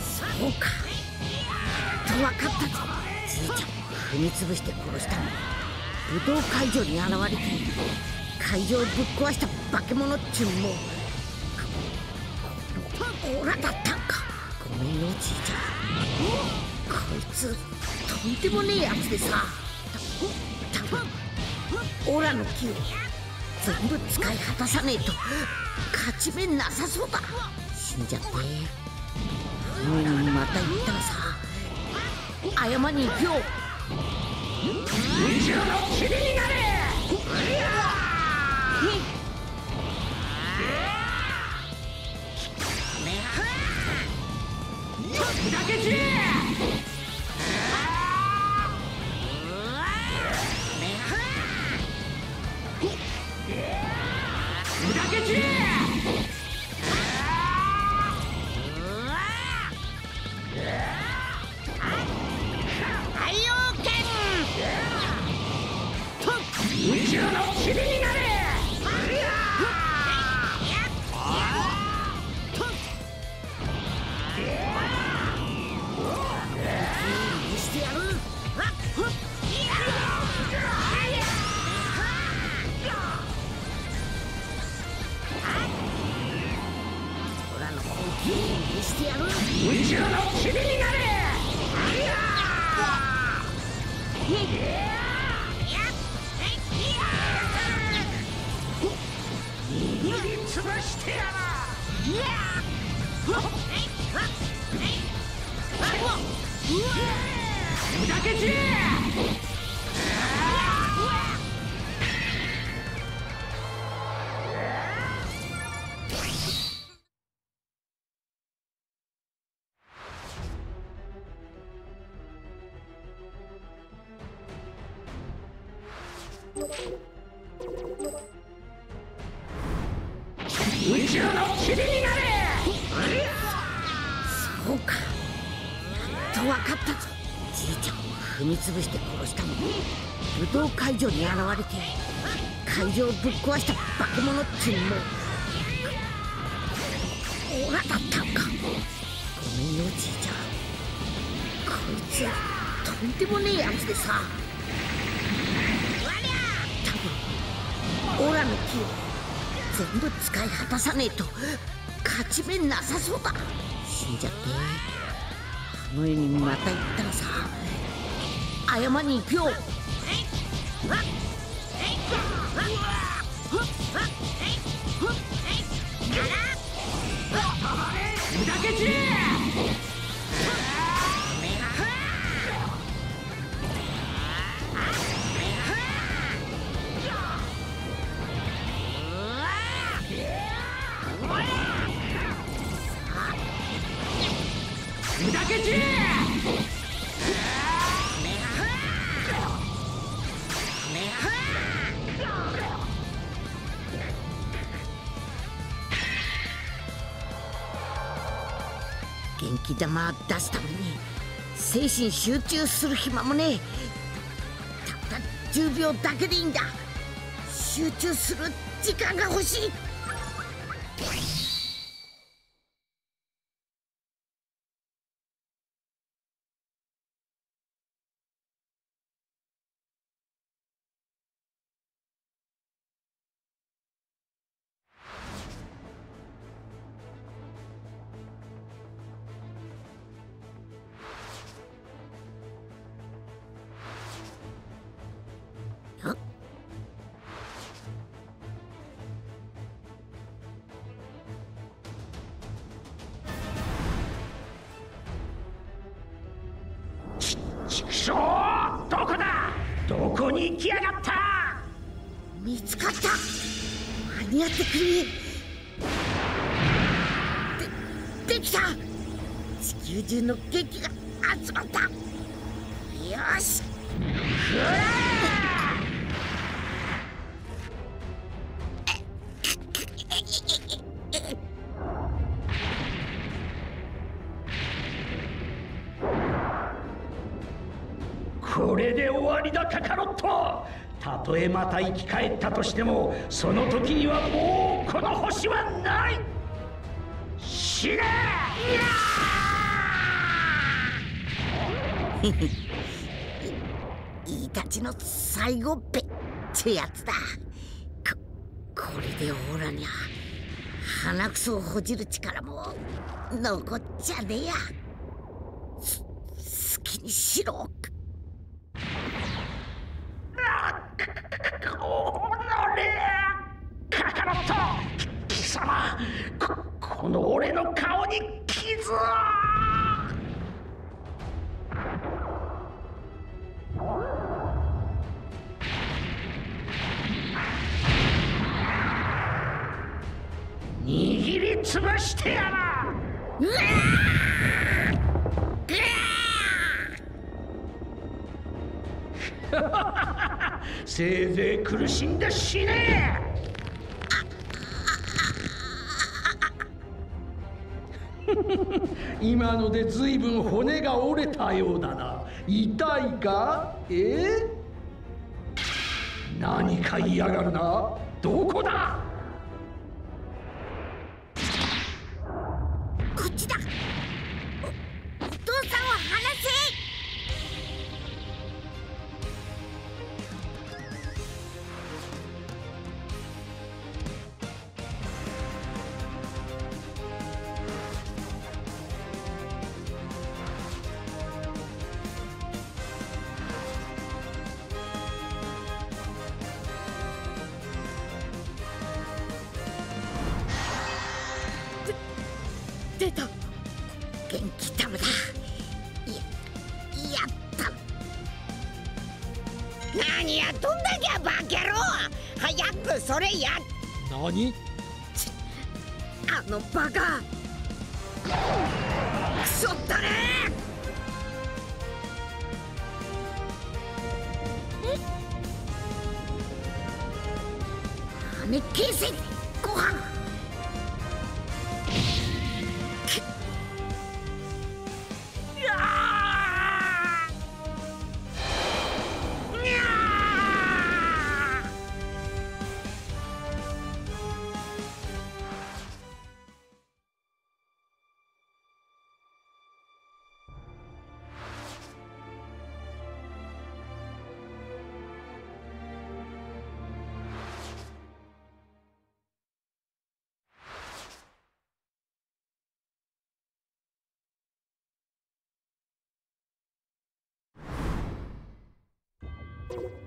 そうか。と分かったぞ。じいちゃんを踏み潰して殺したの。は武道会場に現れている会場をぶっ壊した化け物っちゅうもこのオラだったんか。ごめんよじいちゃん。こいつとんでもねえやつでさ。た多分オラの木を全部使い果たさねえと勝ち目なさそうだ。死んじゃってまた行ったらさ。謝りに行くよ。の霧になれ。砕け散れしてやる宇宙の霧になれ握りつぶしてやら砕け散れそうか。やっと分かったぞ。じいちゃんを踏み潰して殺したの。も武道会場に現れて会場をぶっ壊した化け物っちゅうも。オラだったんか。ごめんよじいちゃん。こいつはとんでもねえやつでさ。多分オラの木を全部使い果たさねえと勝ち目なさそうだ。死んじゃって。あの世にまた行ったらさ謝りに行くよ。ふだけ散れ砕け散れ元気玉出すために精神集中する暇もねたった10秒だけでいいんだ。集中する時間が欲しい。畜生どこだ？どこに行きやがった？見つかった。間に合ってくれ。でできた。地球中の元気が集まった。よしこれで終わりだカカロット。たとえまた生き返ったとしてもその時にはもうこの星はない。死ね!イタチの最後っぺってやつだ。ここれでオーラにゃ鼻くそをほじる力も残っちゃねえや好きにしろ。握りつぶしてやらうわせいぜい苦しんで死ね！今のでずいぶん骨が折れたようだな。痛いか？え？何か嫌がるな。どこだ？何やっとんだきゃバカ野郎早くそれや何？あのバカ。クソったね。羽消せご飯 you